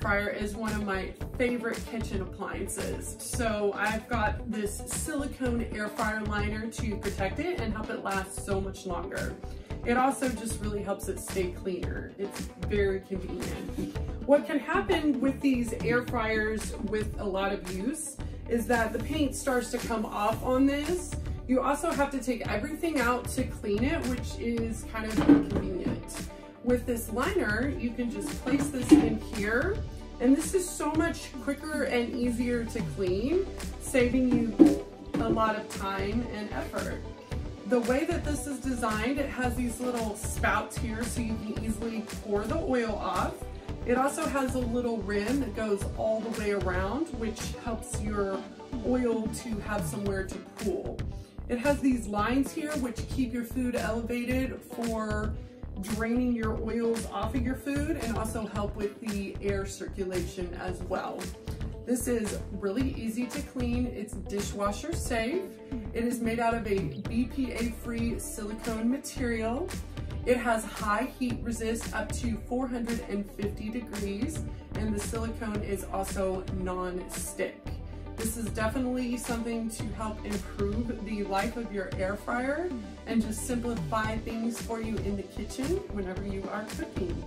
fryer is one of my favorite kitchen appliances. So I've got this silicone air fryer liner to protect it and help it last so much longer. It also just really helps it stay cleaner. It's very convenient. What can happen with these air fryers with a lot of use is that the paint starts to come off on this. You also have to take everything out to clean it, which is kind of inconvenient. With this liner, you can just place this in here, and this is so much quicker and easier to clean, saving you a lot of time and effort. The way that this is designed, it has these little spouts here so you can easily pour the oil off. It also has a little rim that goes all the way around, which helps your oil to have somewhere to pool. It has these lines here which keep your food elevated for draining your oils off of your food and also help with the air circulation as well. This is really easy to clean. It's dishwasher safe. It is made out of a BPA-free silicone material. It has high heat resist up to 450 degrees and the silicone is also non-stick. This is definitely something to help improve the life of your air fryer and just simplify things for you in the kitchen whenever you are cooking.